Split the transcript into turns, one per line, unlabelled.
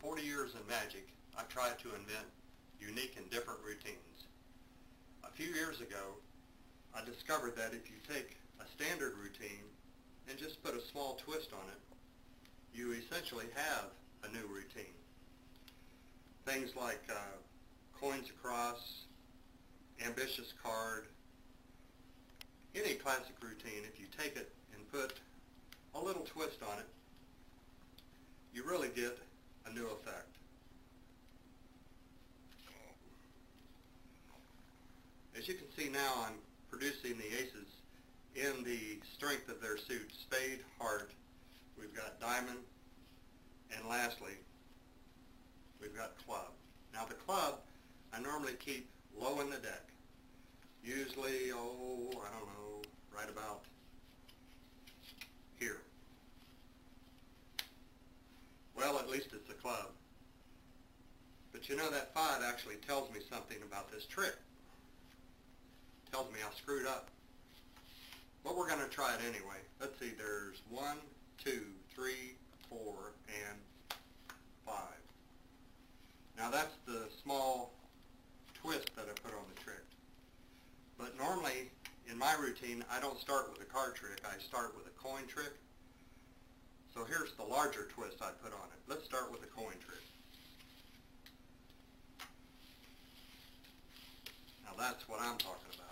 40 years in magic, I've tried to invent unique and different routines. A few years ago, I discovered that if you take a standard routine and just put a small twist on it, you essentially have a new routine. Things like uh, coins across, ambitious card, any classic routine, if you take it and put a little twist on it, you really get a new effect. As you can see now, I'm producing the aces in the strength of their suit, spade, heart, we've got diamond, and lastly, we've got club. Now the club, I normally keep low in the deck. Usually, oh, I don't know, right about here. Well, at least it's a club. But you know, that five actually tells me something about this trick. Tells me I screwed up. But we're going to try it anyway. Let's see, there's one, two, three, four, and five. Now that's the small twist that I put on the trick. But normally, in my routine, I don't start with a card trick. I start with a coin trick. So here's the larger twist I put on it. Let's start with a coin trick. Now that's what I'm talking about.